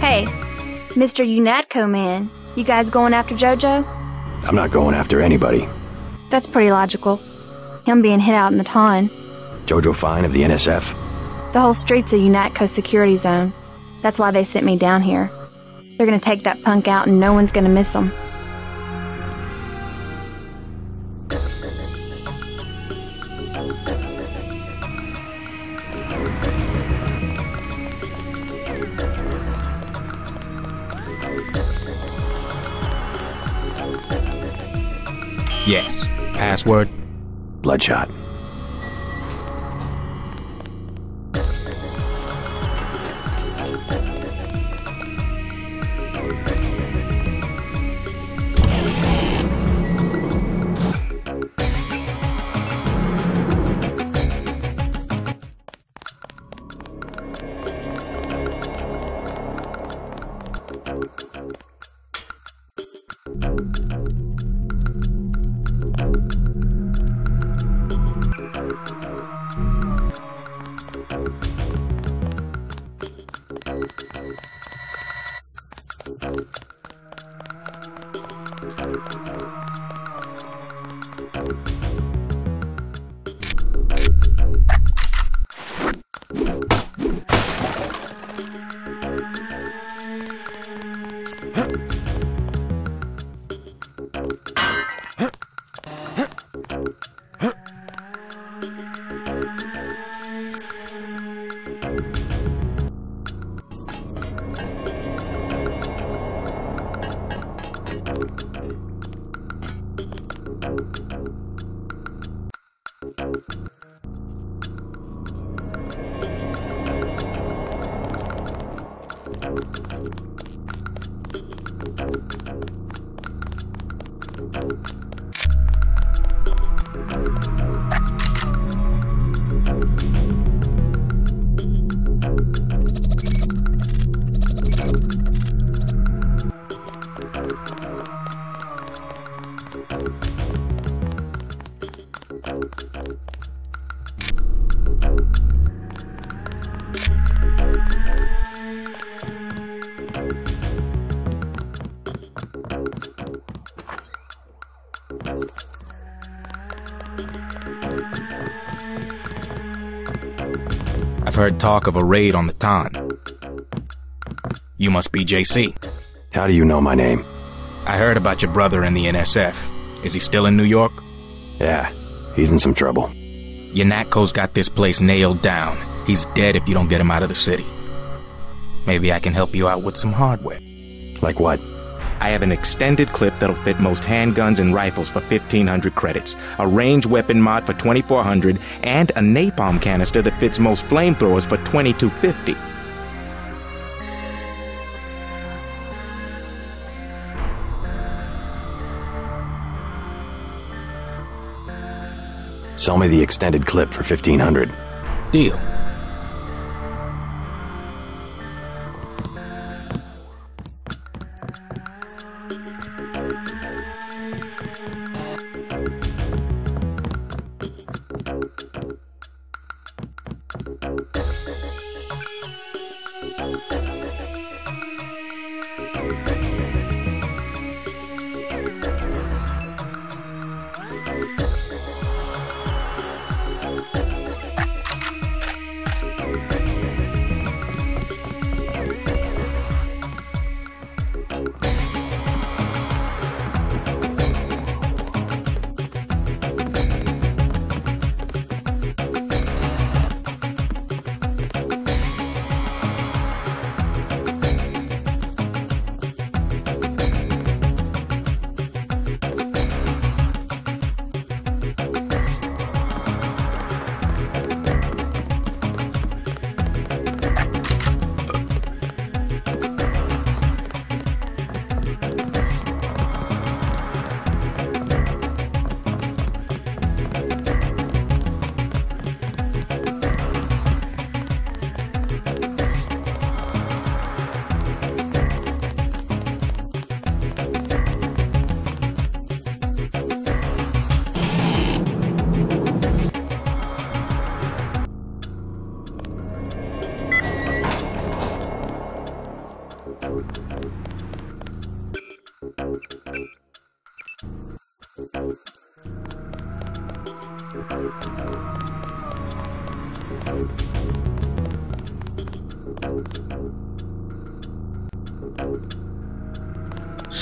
Hey, Mr. UNATCO man, you guys going after JoJo? I'm not going after anybody. That's pretty logical. Him being hit out in the ton. Jojo Fine of the NSF. The whole street's a UNATCO security zone. That's why they sent me down here. They're gonna take that punk out and no one's gonna miss him. Yes. Password? Bloodshot. Heard talk of a raid on the Ton. You must be JC. How do you know my name? I heard about your brother in the NSF. Is he still in New York? Yeah, he's in some trouble. UNATCO's got this place nailed down. He's dead if you don't get him out of the city. Maybe I can help you out with some hardware. Like what? I have an extended clip that'll fit most handguns and rifles for 1500 credits, a range weapon mod for 2400, and a napalm canister that fits most flamethrowers for 2250. Sell me the extended clip for 1500. Deal.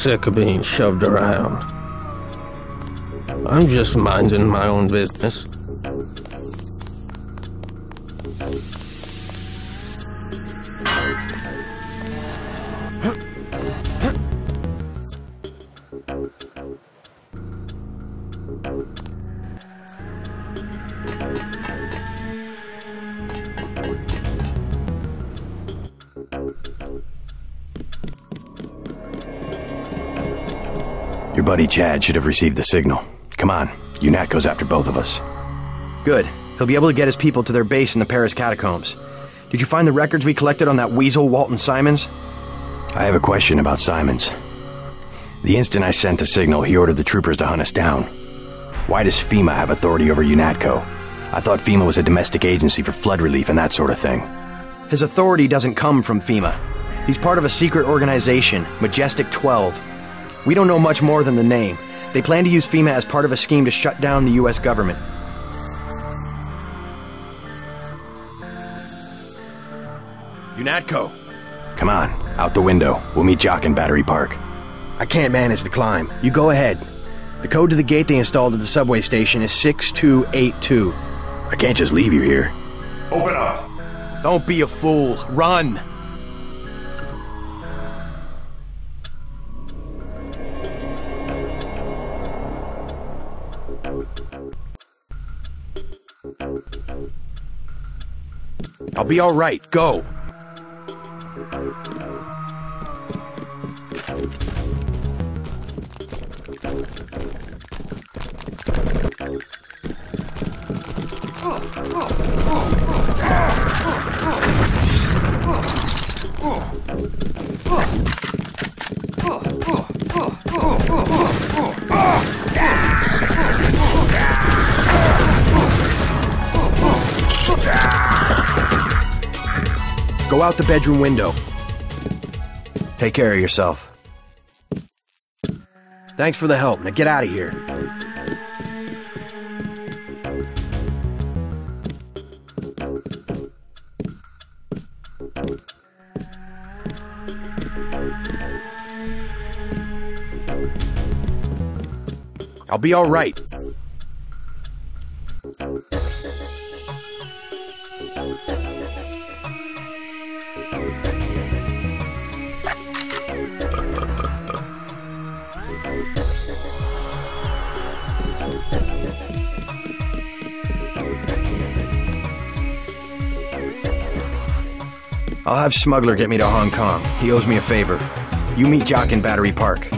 Sick of being shoved around. I'm just minding my own business. Buddy Chad should have received the signal. Come on, UNATCO's after both of us. Good. He'll be able to get his people to their base in the Paris catacombs. Did you find the records we collected on that weasel, Walton Simons? I have a question about Simons. The instant I sent the signal, he ordered the troopers to hunt us down. Why does FEMA have authority over UNATCO? I thought FEMA was a domestic agency for flood relief and that sort of thing. His authority doesn't come from FEMA. He's part of a secret organization, Majestic 12. We don't know much more than the name. They plan to use FEMA as part of a scheme to shut down the US government. UNATCO! Come on, out the window. We'll meet Jock in Battery Park. I can't manage the climb. You go ahead. The code to the gate they installed at the subway station is 6282. I can't just leave you here. Open up! Don't be a fool. Run! Be all right. Go. Go out the bedroom window. Take care of yourself. Thanks for the help. Now get out of here. I'll be all right. I'll have Smuggler get me to Hong Kong. He owes me a favor. You meet Jock in Battery Park.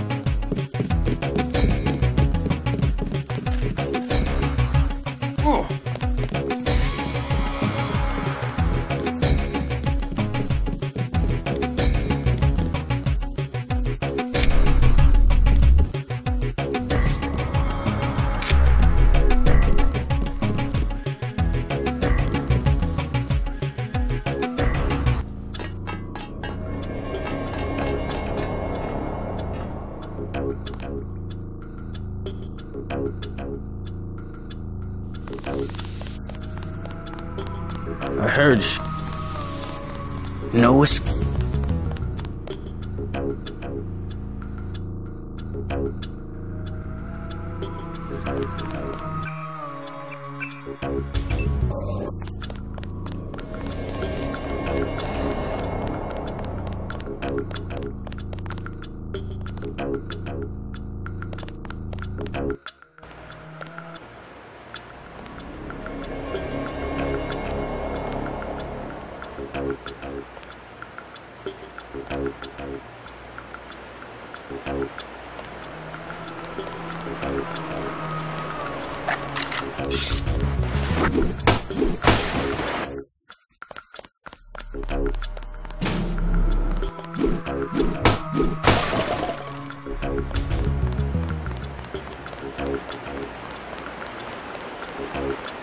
Thank you. Thank you.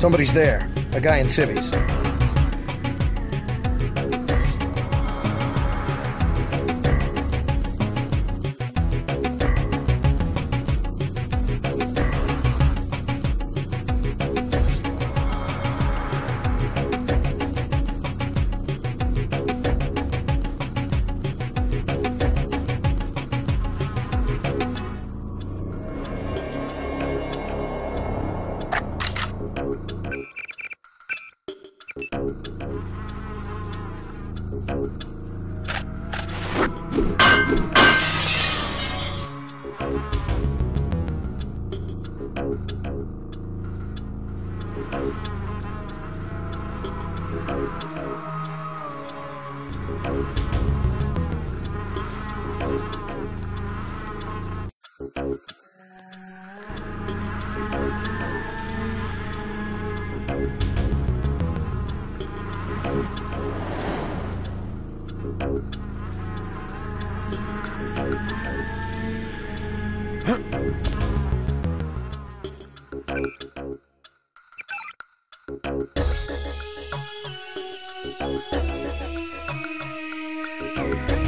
Somebody's there. A guy in civvies. Out. Out. Out. Bye.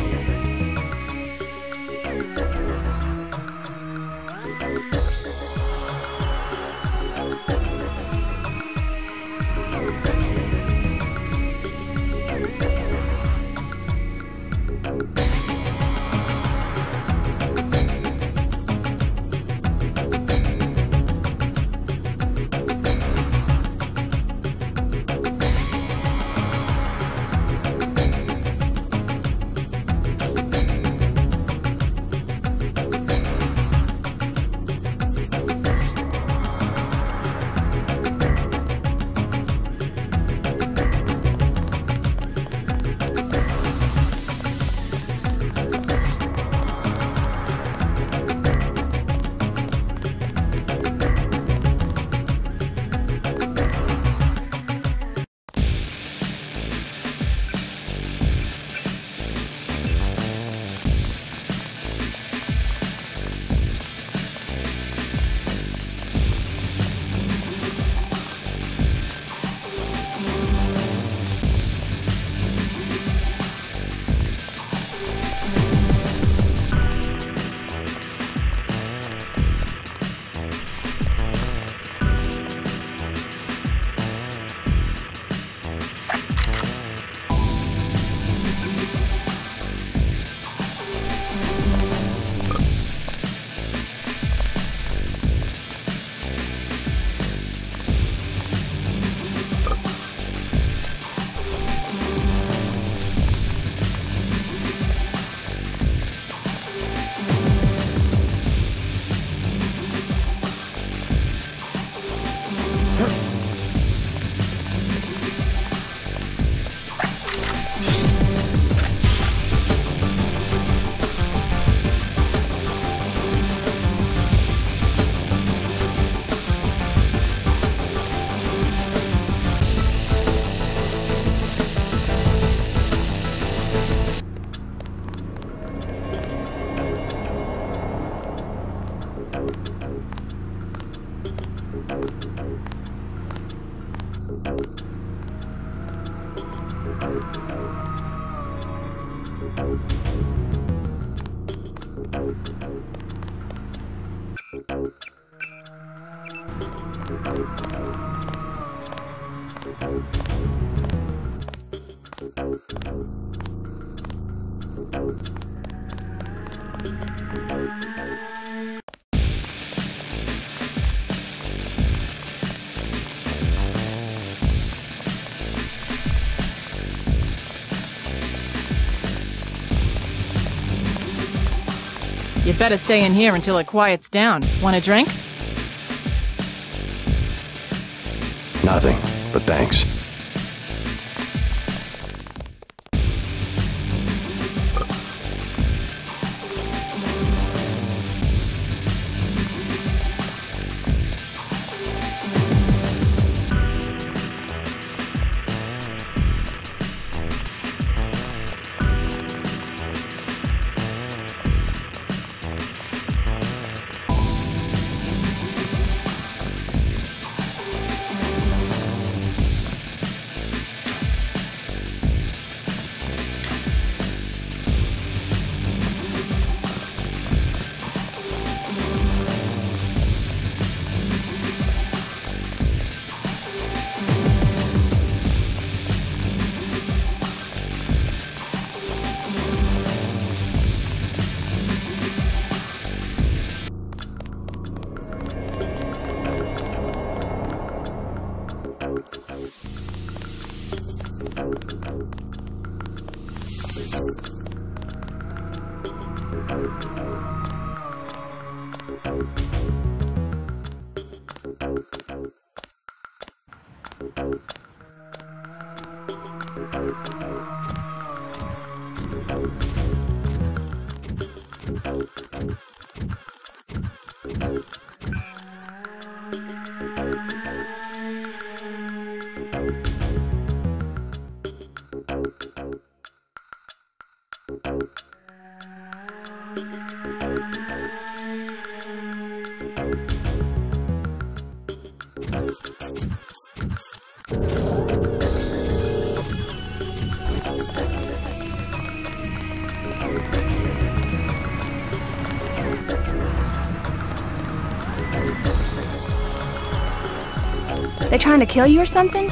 Huh? better stay in here until it quiets down. Want a drink? Nothing, but thanks. Thank you. They trying to kill you or something?